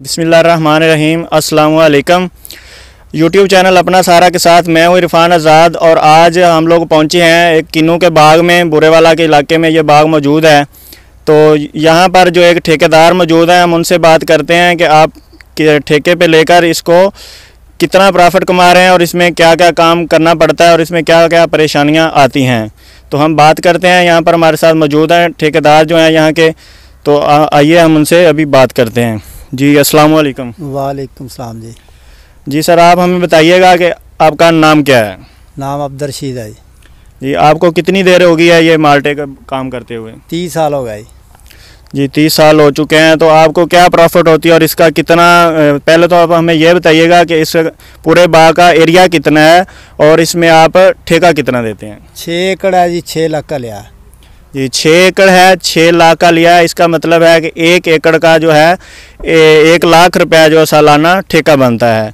बिसमीम असलकम YouTube channel अपना सारा के साथ मैं हूँ इरफान आज़ाद और आज हम लोग पहुँचे हैं एक किन्नू के बाग में, बुरेवाला के इलाके में ये बाग मौजूद है। तो यहाँ पर जो एक ठेकेदार मौजूद हैं, हम उनसे बात करते हैं कि आप ठेके पे लेकर इसको कितना प्रॉफिट कमा रहे हैं और इसमें क्या क्या काम करना पड़ता है और इसमें क्या क्या परेशानियाँ आती हैं। तो हम बात करते हैं, यहाँ पर हमारे साथ मौजूद हैं ठेकेदार जो हैं यहाँ के। तो आइए हम उनसे अभी बात करते हैं। जी अस्सलाम वालेकुम वालेकुम सलाम जी। जी सर आप हमें बताइएगा कि आपका नाम क्या है? नाम अब्दुलरशीद है जी। जी आपको कितनी देर हो गई है ये माल्टे का काम करते हुए? तीस साल हो गए। जी तीस साल हो चुके हैं तो आपको क्या प्रॉफिट होती है और इसका कितना पहले तो आप हमें यह बताइएगा कि इस पूरे बाग का एरिया कितना है और इसमें आप ठेका कितना देते हैं? छः एकड़ है जी छः लाख का लिया। जी छः एकड़ है छः लाख का लिया है। इसका मतलब है कि एक एकड़ का जो है एक लाख रुपया जो सालाना ठेका बनता है।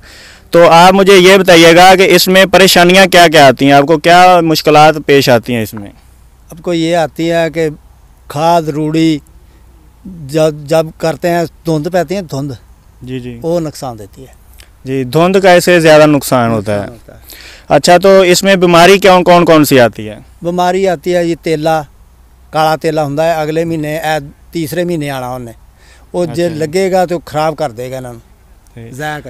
तो आप मुझे ये बताइएगा कि इसमें परेशानियाँ क्या क्या आती हैं? आपको क्या मुश्किल पेश आती हैं इसमें? आपको ये आती है कि खाद रूढ़ी जब जब करते हैं धुंध पहती है धुंध। जी जी। वो नुकसान देती है। जी धुंध का ऐसे ज़्यादा नुकसान होता है, होता है। अच्छा तो इसमें बीमारी क्या कौन कौन सी आती है? बीमारी आती है ये तेला ਕਾਲਾ ਤੇਲਾ ਹੁੰਦਾ ਹੈ ਅਗਲੇ ਮਹੀਨੇ ਇਹ ਤੀਸਰੇ ਮਹੀਨੇ ਆਣਾ ਉਹਨੇ वो जो लगेगा तो खराब कर देगा ना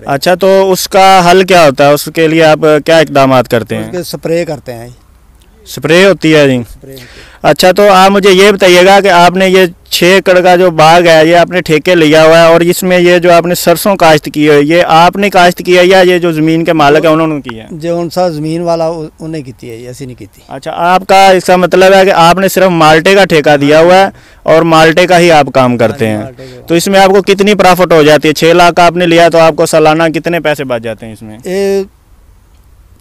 अच्छा तो उसका हल क्या होता है उसके लिए आप क्या इकदाम करते हैं स्प्रे करते हैं स्प्रे होती है जी। अच्छा तो आप मुझे ये बताइएगा कि आपने ये छः एकड़ का जो बाग है ये आपने ठेके लिया हुआ है और इसमें ये जो आपने सरसों काश्त की है ये आपने काश्त किया या ये जो ज़मीन के मालिक है उन्होंने की है? जो उनसा ज़मीन वाला उन्हें की है ऐसी नहीं की अच्छा आपका इसका मतलब है कि आपने सिर्फ़ माल्टे का ठेका दिया हुआ है और माल्टे का ही आप काम करते हाँ हैं। तो इसमें आपको कितनी प्रॉफिट हो जाती है? छः लाख का आपने लिया तो आपको सालाना कितने पैसे बच जाते हैं इसमें?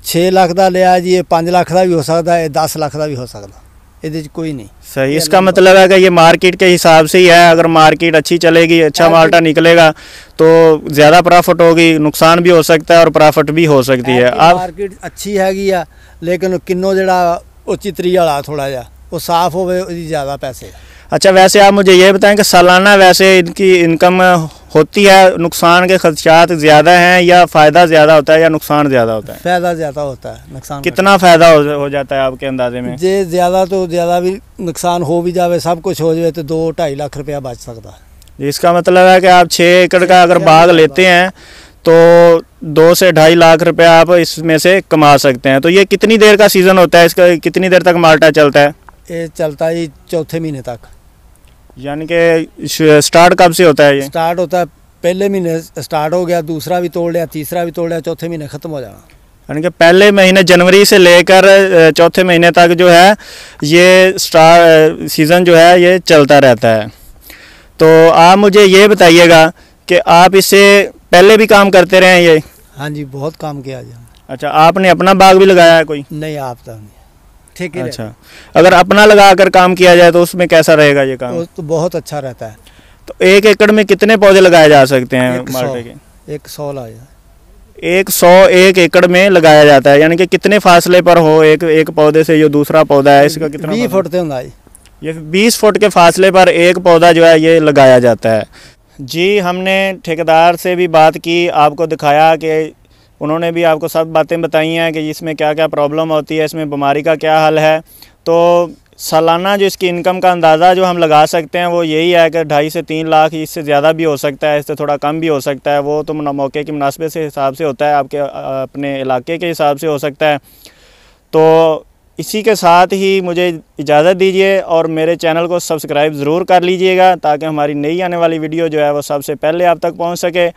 छः लाख का लिया जी पाँच लाख का भी हो सकता है दस लाख का भी हो सकता ये कोई नहीं। सही इसका मतलब है कि ये मार्केट के हिसाब से ही है अगर मार्केट अच्छी चलेगी अच्छा माल्टा निकलेगा तो ज़्यादा प्रॉफिट होगी नुकसान भी हो सकता है और प्रॉफिट भी हो सकती है। आप मार्केट अच्छी हैगी आ लेकिन किन्नो जरा चित्री वाला थोड़ा जा वो साफ़ हो ज़्यादा पैसे। अच्छा वैसे आप मुझे ये बताएँ कि सालाना वैसे इनकी इनकम होती है नुकसान के खदशात ज़्यादा हैं या फ़ायदा ज़्यादा होता है या नुकसान ज़्यादा होता है? फ़ायदा ज़्यादा होता है नुकसान कितना फ़ायदा हो, हो जाता है आपके अंदाजे में? जे ज़्यादा तो ज़्यादा भी नुकसान हो भी जाए सब कुछ हो जाए तो दो ढाई लाख रुपया बच सकता है। इसका मतलब है कि आप छः एकड़ का अगर बाग लेते हैं तो दो से ढाई लाख रुपया आप इसमें से कमा सकते हैं। तो ये कितनी देर का सीज़न होता है? इसका कितनी देर तक माल्टा चलता है? ये चलता है चौथे महीने तक। यानी कि स्टार्ट कब से होता है ये? स्टार्ट होता है पहले महीने स्टार्ट हो गया दूसरा भी तोड़ लिया तीसरा भी तोड़ लिया चौथे महीने ख़त्म हो जाना। यानी कि पहले महीने जनवरी से लेकर चौथे महीने तक जो है ये स्टार सीज़न जो है ये चलता रहता है। तो आप मुझे ये बताइएगा कि आप इससे पहले भी काम करते रहे हैं ये? हाँ जी बहुत काम किया जी अच्छा आपने अपना बाग भी लगाया है कोई? नहीं आप तो नहीं। ठीक है अच्छा। अगर अपना लगा कर काम किया जाए तो उसमें कैसा रहेगा ये काम? तो बहुत अच्छा रहता है। तो एक एकड़ में कितने पौधे लगाए जा सकते हैं माल्टे के? एक सौ ला एक सौ एक एकड़ में लगाया जाता है यानी कि कितने फासले पर हो एक एक पौधे से जो दूसरा पौधा है इसका कितना बीस फुट ये बीस फुट के फासले पर एक पौधा जो है ये लगाया जाता है। जी हमने ठेकेदार से भी बात की आपको दिखाया कि उन्होंने भी आपको सब बातें बताई हैं कि इसमें क्या क्या प्रॉब्लम होती है, इसमें बीमारी का क्या हल है। तो सालाना जो इसकी इनकम का अंदाज़ा जो हम लगा सकते हैं, वो यही है कि ढाई से तीन लाख इससे ज़्यादा भी हो सकता है, इससे थोड़ा कम भी हो सकता है। वो तो मौके की मुनासबे से हिसाब से होता है, आपके अपने इलाके के हिसाब से हो सकता है। तो इसी के साथ ही मुझे इजाज़त दीजिए और मेरे चैनल को सब्सक्राइब ज़रूर कर लीजिएगा ताकि हमारी नई आने वाली वीडियो जो है वो सबसे पहले आप तक पहुँच सके।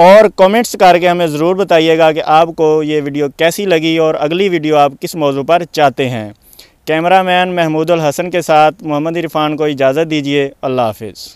और कमेंट्स करके हमें ज़रूर बताइएगा कि आपको ये वीडियो कैसी लगी और अगली वीडियो आप किस मौजू पर चाहते हैं। कैमरामैन महमूद हसन के साथ मोहम्मद इरफान को इजाज़त दीजिए। अल्लाह हाफिज़।